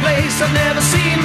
place I've never seen